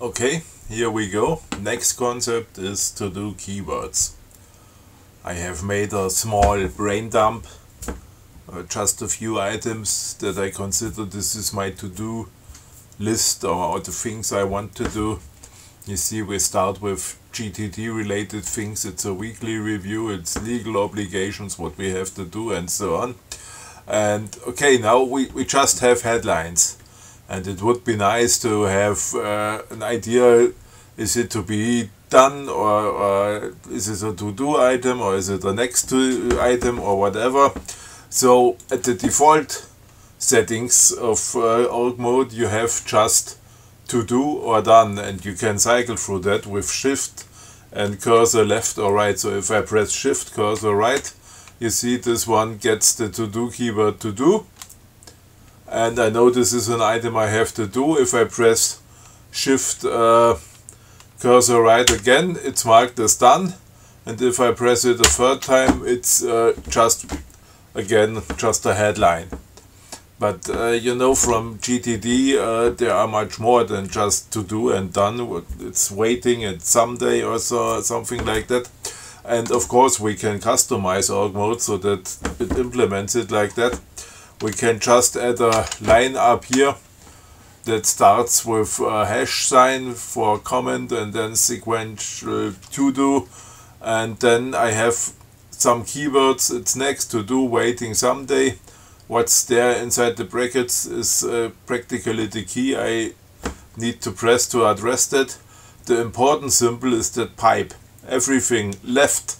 Okay, here we go. Next concept is to do keywords. I have made a small brain dump, uh, just a few items that I consider this is my to-do list or, or the things I want to do. You see we start with GTD related things, it's a weekly review, it's legal obligations, what we have to do and so on. And okay, now we, we just have headlines and it would be nice to have uh, an idea is it to be done or, or is it a to-do item or is it a next to item or whatever. So at the default settings of uh, org mode you have just to do or done. And you can cycle through that with shift and cursor left or right. So if I press shift cursor right you see this one gets the to do keyword to do and I know this is an item I have to do. If I press shift uh, cursor right again it's marked as done and if I press it a third time it's uh, just again just a headline. But uh, you know from GTD uh, there are much more than just to do and done. It's waiting and someday or so, something like that. And of course we can customize org mode so that it implements it like that we can just add a line up here that starts with a hash sign for comment and then sequential to do and then I have some keywords. It's next to do waiting someday. What's there inside the brackets is uh, practically the key I need to press to address that. The important symbol is that pipe. Everything left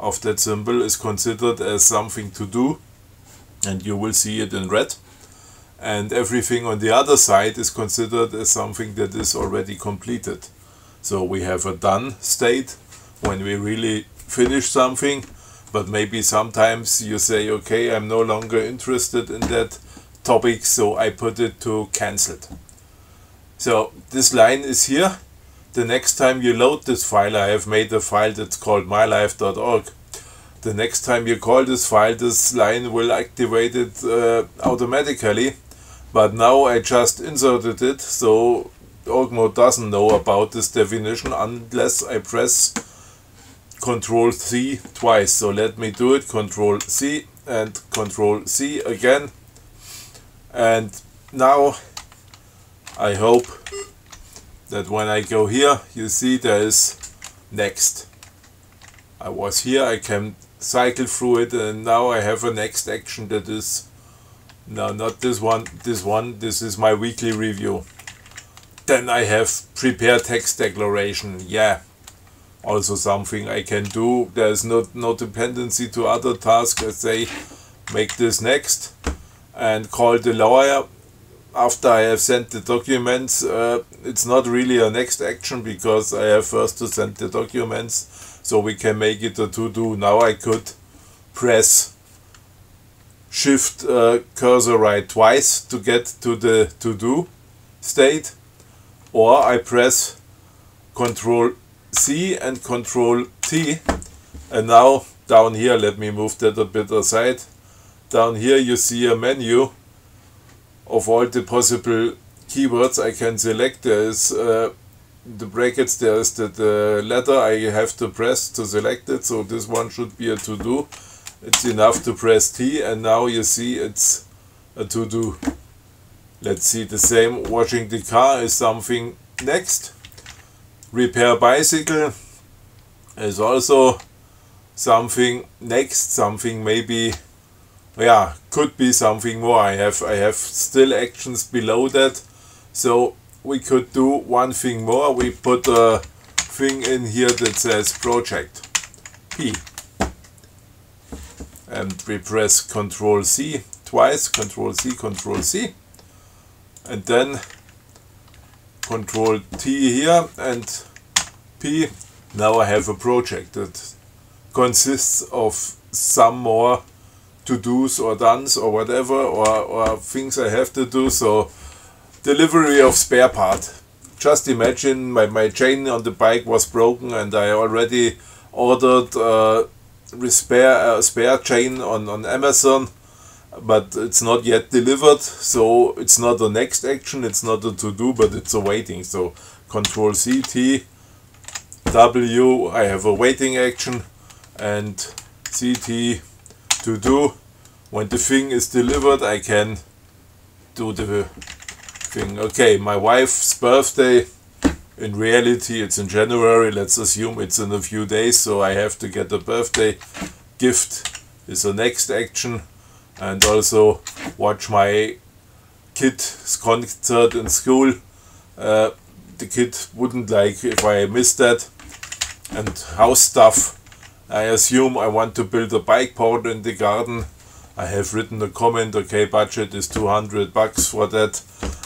of that symbol is considered as something to do and you will see it in red. And everything on the other side is considered as something that is already completed. So we have a done state when we really finish something but maybe sometimes you say okay I'm no longer interested in that topic so I put it to cancelled so this line is here. The next time you load this file I have made a file that's called mylife.org the next time you call this file this line will activate it uh, automatically. But now I just inserted it so org mode doesn't know about this definition unless I press Control C twice. So let me do it Control C and Control C again. And now I hope that when I go here you see there is next. I was here I can cycle through it and now I have a next action that is no not this one this one this is my weekly review. Then I have prepare text declaration yeah. Also something I can do there's no, no dependency to other tasks I say make this next and call the lawyer. After I have sent the documents uh, it's not really a next action because I have first to send the documents so we can make it a to-do. Now I could press shift uh, cursor right twice to get to the to-do state or I press control C and control T. And now down here let me move that a bit aside. Down here you see a menu of all the possible keywords I can select. There is uh, the brackets there is the, the letter I have to press to select it so this one should be a to do it's enough to press T and now you see it's a to do let's see the same washing the car is something next. Repair bicycle is also something next something maybe yeah could be something more. I have I have still actions below that. So we could do one thing more. We put a thing in here that says project P. And we press Control C twice, Control C, Control C. And then Control T here and P. Now I have a project that consists of some more to-dos or dones or whatever or, or things I have to do. So delivery of spare part. Just imagine my, my chain on the bike was broken and I already ordered uh, spare, uh, spare chain on, on Amazon but it's not yet delivered. So it's not the next action it's not a to do but it's a waiting. So control C T W I have a waiting action and CT to do when the thing is delivered I can do the okay my wife's birthday. In reality it's in January. Let's assume it's in a few days so I have to get a birthday gift. Is the next action. And also watch my kid's concert in school. Uh, the kid wouldn't like if I missed that. And house stuff. I assume I want to build a bike port in the garden. I have written a comment okay budget is 200 bucks for that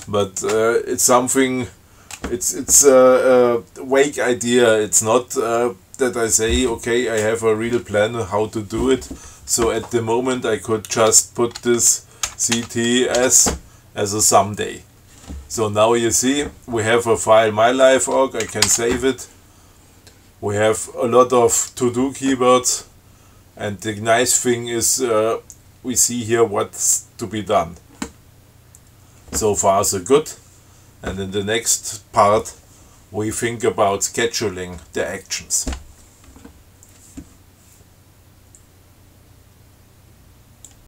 but uh, it's something it's it's a, a vague idea. It's not uh, that I say okay I have a real plan how to do it. So at the moment I could just put this CTS as a someday. So now you see we have a file mylife.org I can save it. We have a lot of to-do keywords and the nice thing is uh, we see here what's to be done so far so good. And in the next part we think about scheduling the actions